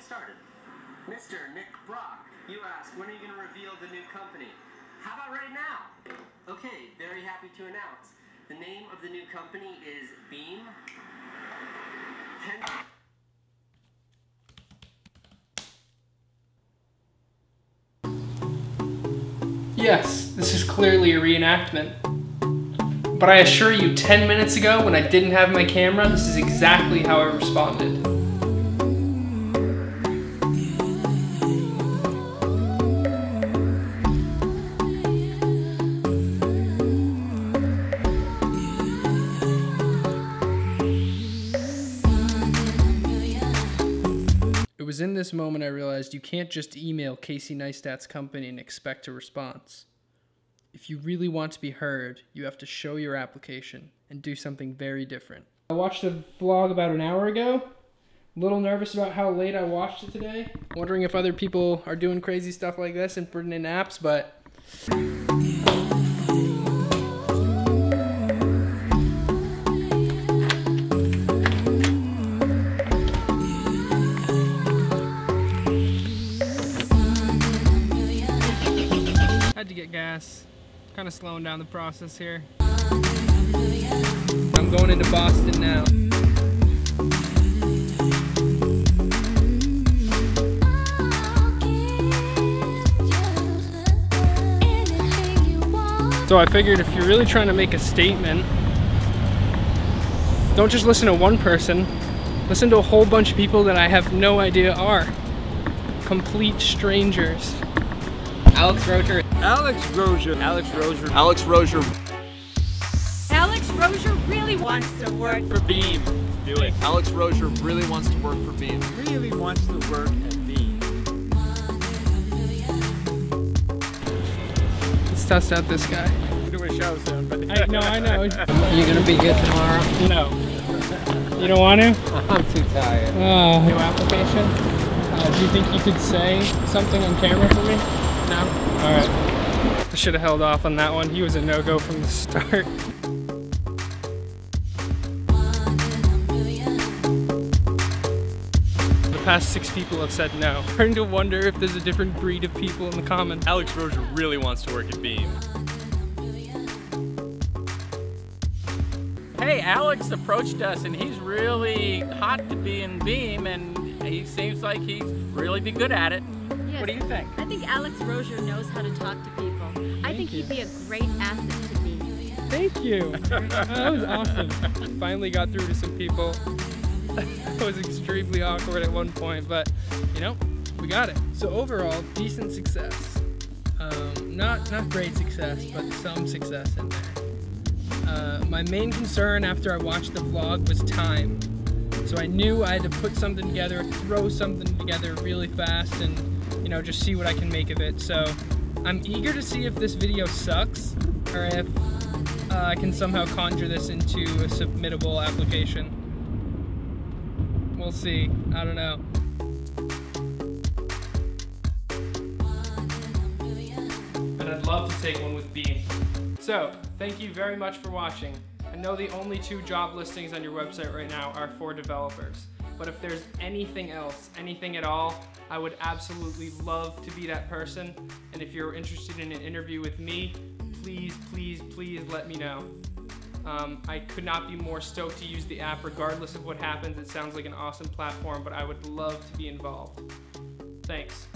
started. Mr. Nick Brock, you ask, when are you going to reveal the new company? How about right now? Okay, very happy to announce. The name of the new company is Beme. Hen- Yes, this is clearly a reenactment. But I assure you, 10 minutes ago, when I didn't have my camera, this is exactly how I responded. Was in this moment I realized you can't just email Casey Neistat's company and expect a response. If you really want to be heard, you have to show your application and do something very different. I watched a vlog about an hour ago. A little nervous about how late I watched it today. Wondering if other people are doing crazy stuff like this and putting in apps, but Kind of slowing down the process here. I'm going into Boston now. So I figured if you're really trying to make a statement, don't just listen to one person, listen to a whole bunch of people that I have no idea are. Complete strangers. Alex Rocher. Alex Rosier. Alex Rosier. Alex Rosier. Alex Rosier really wants to work For Beme. Do it. Alex Rosier really wants to work for Beme. Really wants to work at Beme. Let's test out this guy. We're doing a show soon, but I, no, I know. You gonna be good tomorrow? No. You don't want to? I'm too tired. Uh, new application. Uh, do you think you could say something on camera for me? No. All right. I should have held off on that one. He was a no-go from the start. The past six people have said no. Starting to wonder if there's a different breed of people in the comments. Alex Rosier really wants to work at Beme. Hey, Alex approached us and he's really hot to be in Beme and he seems like he'd really be good at it. Yes. What do you think? I think Alex Rosier knows how to talk to people. I think he'd be a great asset to me. Thank you. That was awesome. Finally got through to some people. it was extremely awkward at one point, but you know, we got it. So overall, decent success. Um, not not great success, but some success in there. Uh, my main concern after I watched the vlog was time. So I knew I had to put something together, throw something together really fast, and you know, just see what I can make of it. So I'm eager to see if this video sucks or if uh, I can somehow conjure this into a submittable application. We'll see. I don't know. And I'd love to take one with Beme. So, thank you very much for watching. I know the only two job listings on your website right now are for developers. But if there's anything else, anything at all, I would absolutely love to be that person. And if you're interested in an interview with me, please, please, please let me know. Um, I could not be more stoked to use the app regardless of what happens. It sounds like an awesome platform, but I would love to be involved. Thanks.